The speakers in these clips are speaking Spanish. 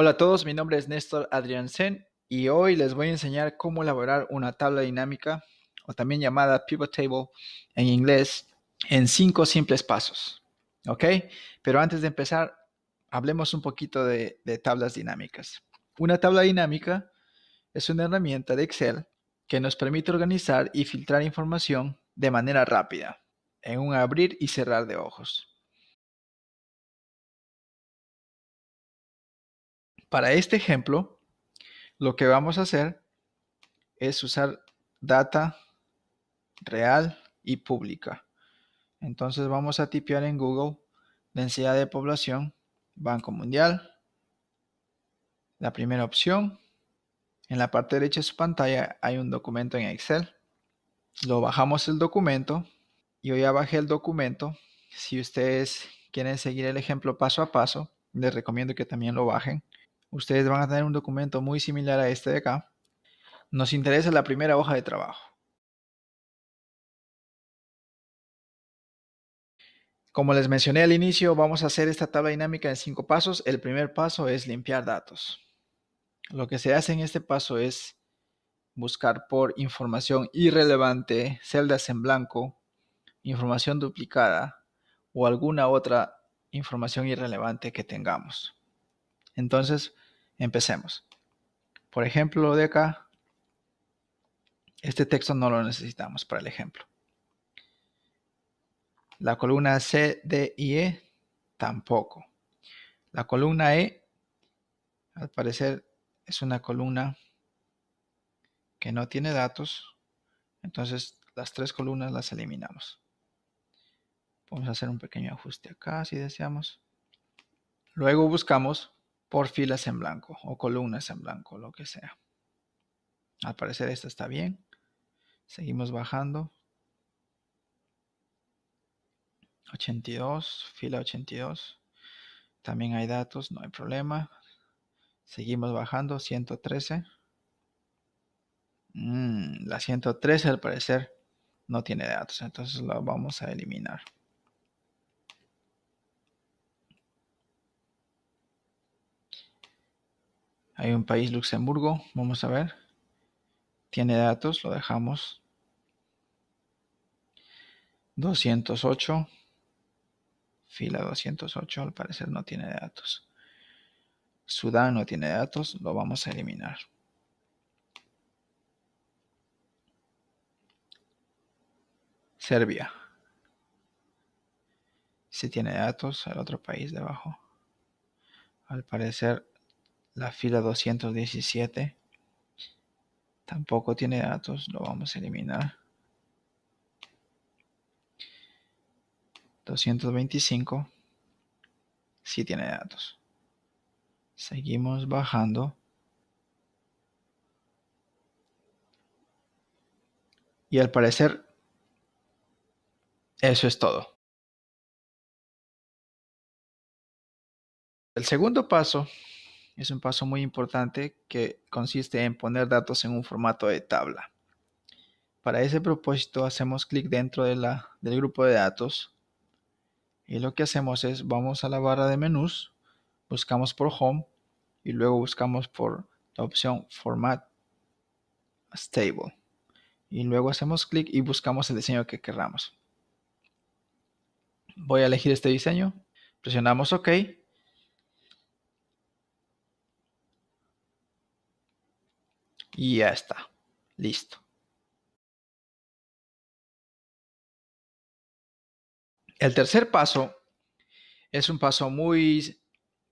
Hola a todos, mi nombre es Néstor Adriansen y hoy les voy a enseñar cómo elaborar una tabla dinámica o también llamada pivot table en inglés en cinco simples pasos. ¿Ok? Pero antes de empezar, hablemos un poquito de, de tablas dinámicas. Una tabla dinámica es una herramienta de Excel que nos permite organizar y filtrar información de manera rápida en un abrir y cerrar de ojos. Para este ejemplo, lo que vamos a hacer es usar data real y pública. Entonces vamos a tipear en Google densidad de población, Banco Mundial. La primera opción. En la parte derecha de su pantalla hay un documento en Excel. Lo bajamos el documento. Yo ya bajé el documento. Si ustedes quieren seguir el ejemplo paso a paso, les recomiendo que también lo bajen ustedes van a tener un documento muy similar a este de acá. Nos interesa la primera hoja de trabajo. Como les mencioné al inicio, vamos a hacer esta tabla dinámica en cinco pasos. El primer paso es limpiar datos. Lo que se hace en este paso es buscar por información irrelevante, celdas en blanco, información duplicada o alguna otra información irrelevante que tengamos. Entonces, empecemos. Por ejemplo, de acá, este texto no lo necesitamos para el ejemplo. La columna C, D y E tampoco. La columna E, al parecer, es una columna que no tiene datos. Entonces, las tres columnas las eliminamos. Vamos a hacer un pequeño ajuste acá si deseamos. Luego buscamos por filas en blanco o columnas en blanco, lo que sea. Al parecer esta está bien. Seguimos bajando. 82, fila 82. También hay datos, no hay problema. Seguimos bajando, 113. Mm, la 113 al parecer no tiene datos, entonces lo vamos a eliminar. Hay un país, Luxemburgo. Vamos a ver. Tiene datos, lo dejamos. 208. Fila 208, al parecer no tiene datos. Sudán no tiene datos, lo vamos a eliminar. Serbia. Si tiene datos, el otro país debajo. Al parecer la fila 217 tampoco tiene datos, lo vamos a eliminar. 225 sí tiene datos. Seguimos bajando. Y al parecer, eso es todo. El segundo paso es un paso muy importante que consiste en poner datos en un formato de tabla. Para ese propósito hacemos clic dentro de la, del grupo de datos y lo que hacemos es vamos a la barra de menús, buscamos por Home y luego buscamos por la opción Format Stable y luego hacemos clic y buscamos el diseño que querramos. Voy a elegir este diseño, presionamos OK Y ya está. Listo. El tercer paso es un paso muy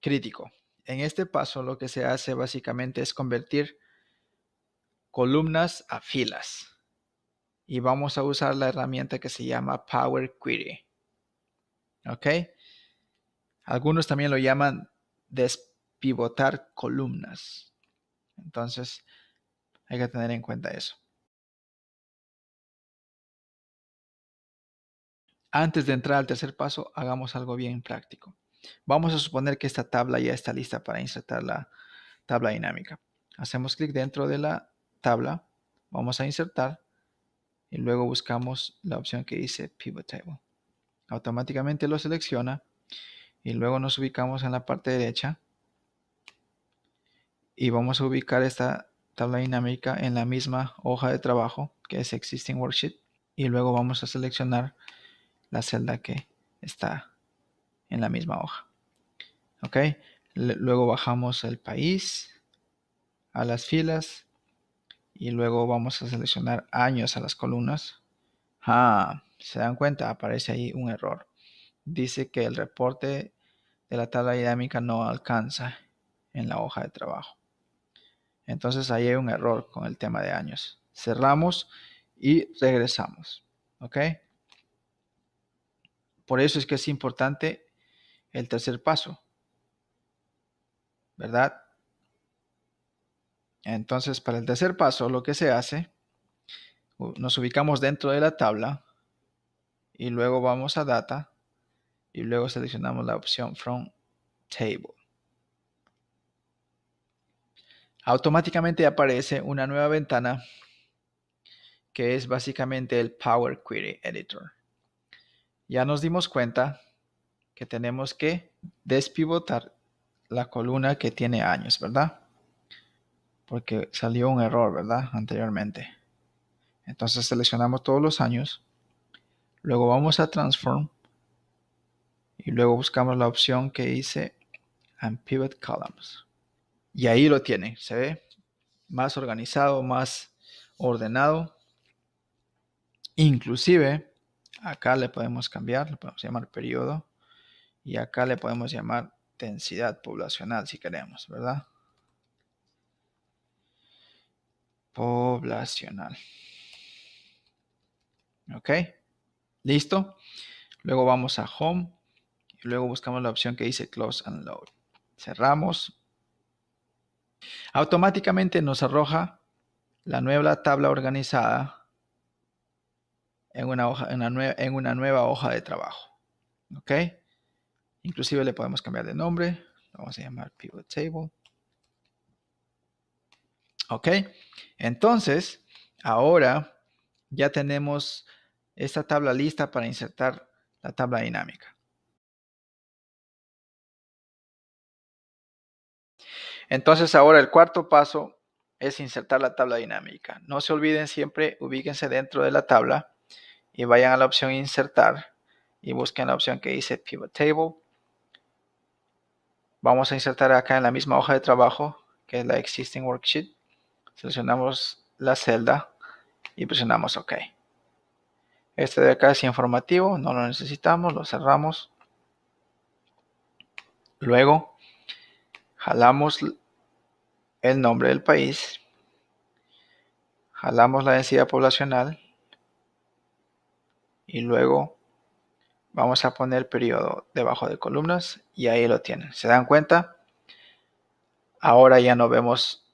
crítico. En este paso lo que se hace básicamente es convertir columnas a filas. Y vamos a usar la herramienta que se llama Power Query. ¿Ok? Algunos también lo llaman despivotar columnas. Entonces, hay que tener en cuenta eso. Antes de entrar al tercer paso, hagamos algo bien práctico. Vamos a suponer que esta tabla ya está lista para insertar la tabla dinámica. Hacemos clic dentro de la tabla, vamos a insertar y luego buscamos la opción que dice Pivot Table. Automáticamente lo selecciona y luego nos ubicamos en la parte derecha y vamos a ubicar esta tabla dinámica en la misma hoja de trabajo que es Existing Worksheet y luego vamos a seleccionar la celda que está en la misma hoja. ¿Ok? Luego bajamos el país a las filas y luego vamos a seleccionar años a las columnas. Ah, se dan cuenta, aparece ahí un error. Dice que el reporte de la tabla dinámica no alcanza en la hoja de trabajo. Entonces ahí hay un error con el tema de años. Cerramos y regresamos. ¿Ok? Por eso es que es importante el tercer paso. ¿Verdad? Entonces, para el tercer paso, lo que se hace, nos ubicamos dentro de la tabla y luego vamos a Data y luego seleccionamos la opción From Table. Automáticamente aparece una nueva ventana que es básicamente el Power Query Editor. Ya nos dimos cuenta que tenemos que despivotar la columna que tiene años, ¿verdad? porque salió un error, ¿verdad? Anteriormente. Entonces seleccionamos todos los años. Luego vamos a Transform. Y luego buscamos la opción que dice and Pivot Columns. Y ahí lo tiene. Se ve más organizado, más ordenado. Inclusive, acá le podemos cambiar, le podemos llamar periodo. Y acá le podemos llamar densidad poblacional si queremos, ¿verdad? poblacional. ¿Ok? ¿Listo? Luego vamos a Home y luego buscamos la opción que dice Close and Load. Cerramos. Automáticamente nos arroja la nueva tabla organizada en una, hoja, en una, en una nueva hoja de trabajo. ¿Ok? Inclusive le podemos cambiar de nombre. Lo vamos a llamar Pivot Table. ¿Ok? Entonces, ahora ya tenemos esta tabla lista para insertar la tabla dinámica. Entonces ahora el cuarto paso es insertar la tabla dinámica. No se olviden siempre, ubíquense dentro de la tabla y vayan a la opción insertar y busquen la opción que dice pivot table. Vamos a insertar acá en la misma hoja de trabajo que es la existing worksheet seleccionamos la celda y presionamos OK. Este de acá es informativo, no lo necesitamos, lo cerramos. Luego, jalamos el nombre del país, jalamos la densidad poblacional y luego vamos a poner periodo debajo de columnas y ahí lo tienen. ¿Se dan cuenta? Ahora ya no vemos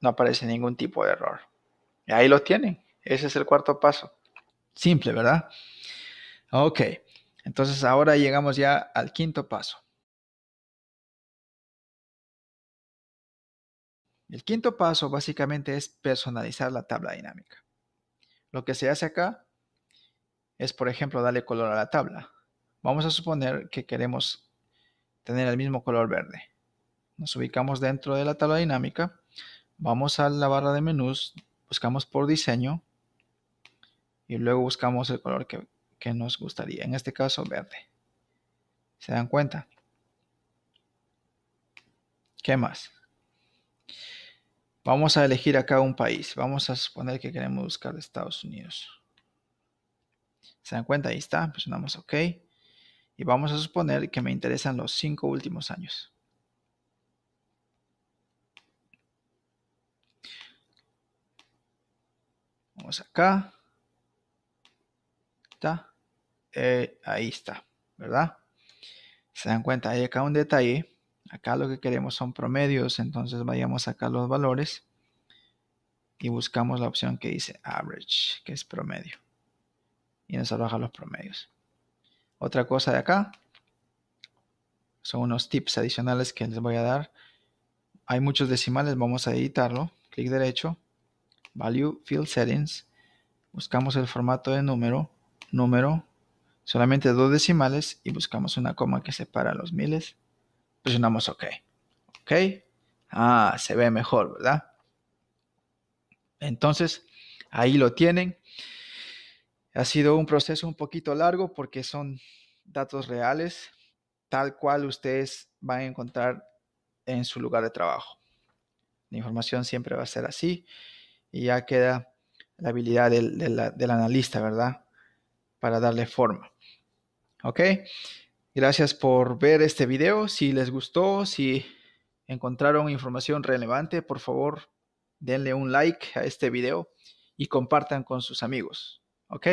no aparece ningún tipo de error. Ahí lo tienen. Ese es el cuarto paso. Simple, ¿verdad? Ok. Entonces ahora llegamos ya al quinto paso. El quinto paso básicamente es personalizar la tabla dinámica. Lo que se hace acá es, por ejemplo, darle color a la tabla. Vamos a suponer que queremos tener el mismo color verde. Nos ubicamos dentro de la tabla dinámica Vamos a la barra de menús, buscamos por diseño y luego buscamos el color que, nos gustaría. En este caso, verde. ¿Se dan cuenta? ¿Qué más? Vamos a elegir acá un país. Vamos a suponer que queremos buscar Estados Unidos. ¿Se dan cuenta? Ahí está. Presionamos OK. Y vamos a suponer que me interesan los cinco últimos años. Vamos acá. Está. Eh, ahí está, ¿verdad? Se dan cuenta, hay acá un detalle. Acá lo que queremos son promedios, entonces vayamos acá los valores y buscamos la opción que dice average, que es promedio. Y nos arroja los promedios. Otra cosa de acá son unos tips adicionales que les voy a dar. Hay muchos decimales, vamos a editarlo. Clic derecho, Value Field Settings, buscamos el formato de número, número, solamente dos decimales y buscamos una coma que separa los miles. Presionamos OK. OK. Ah, se ve mejor, ¿verdad? Entonces, ahí lo tienen. Ha sido un proceso un poquito largo porque son datos reales, tal cual ustedes van a encontrar en su lugar de trabajo. La información siempre va a ser así y ya queda la habilidad del, del analista, ¿verdad? Para darle forma. ¿Ok? Gracias por ver este video. Si les gustó, si encontraron información relevante, por favor, denle un like a este video y compartan con sus amigos. ¿Ok?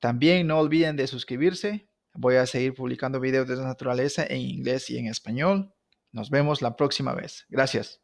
También no olviden de suscribirse. Voy a seguir publicando videos de naturaleza en inglés y en español. Nos vemos la próxima vez. Gracias.